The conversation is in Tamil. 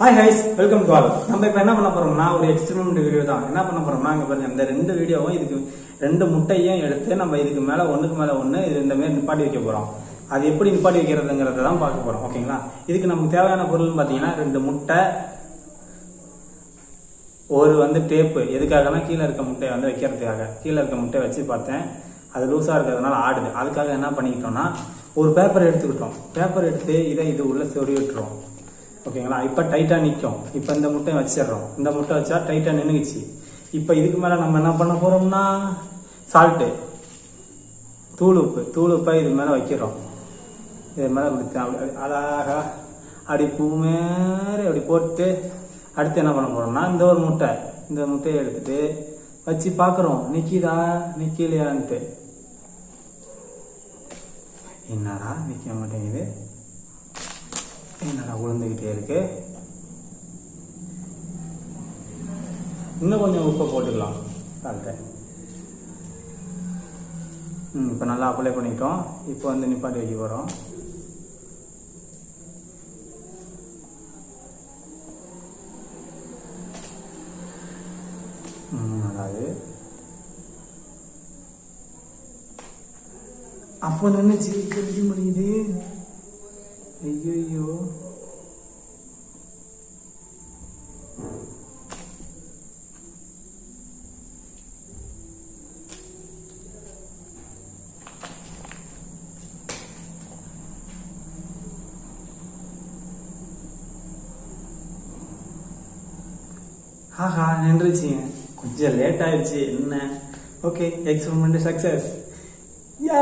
ஹாய் ஹைஸ் வெல்கம் டு ஆல் நம்ம இப்ப என்ன பண்ண போறோம்னா ஒரு எக்ஸ்பெரிமெண்ட் வீடியோ தான். என்ன பண்ண போறோம்னா இங்க பாருங்க இந்த ரெண்டு வீடியோவும் இதுக்கு ரெண்டு முட்டையும் எடுத்து நம்ம இதுக்கு மேல ஒண்ணுக்கு மேல ஒண்ணு இது இந்த மாதிரி நிப்பாட்டி வைக்க போறோம். அது எப்படி நிப்பாட்டி வைக்கிறதுங்கிறத தான் பார்க்க போறோம் ஓகேங்களா இதுக்கு நமக்கு தேவையான பொருள்னு பாத்தீங்கன்னா ரெண்டு முட்டை ஒரு வந்து டேப்பு எதுக்காகனா கீழே இருக்க முட்டையை வந்து வைக்கிறதுக்காக. கீழே இருக்க முட்டையை வச்சு பார்த்தேன். அது லூஸாக இருக்கிறதுனால ஆடுது. அதுக்காக என்ன பண்ணிக்கிட்டோம்னா ஒரு பேப்பர் எடுத்துக்கிட்டோம். பேப்பர் எடுத்து இதை இது உள்ள சொறி விட்டுறோம் ஓகேங்களா இப்போ டைட்டாக நிற்கும் இப்போ இந்த முட்டையை வச்சிடுறோம். இந்த முட்டை வச்சா டைட்டாக நின்றுச்சு இப்போ இதுக்கு மேலே நம்ம என்ன பண்ண போகிறோம்னா சால்ட்டு தூள் உப்பு. தூள் உப்பை இது மேலே வைக்கிறோம். இது மேலே கொடுத்து அழகாக அப்படி பூ அப்படி போட்டு அடுத்து என்ன பண்ண போறோம்னா இந்த ஒரு முட்டை. இந்த முட்டையை எடுத்துட்டு வச்சு பார்க்குறோம் நிற்கிதா நிற்கலையான்ட்டு என்னடா நிற்க மாட்டேங்குது. என்னடா உளுந்துக்கிட்டே இருக்கு? இன்னும் கொஞ்சம் உப்பை போட்டுக்கலாம். சால்ட்டை ம் இப்போ நல்லா அப்ளை பண்ணிட்டோம். இப்போ வந்து நிப்பாட்டி வைக்க போகிறோம் ம் அப்போ நின்று கழிக்க முடியுது? ஐயோ ஆஹா நின்றுச்சு கொஞ்சம் லேட் ஆயிடுச்சு என்ன ஓகே எக்ஸ்பெரிமெண்ட் சக்சஸ் யா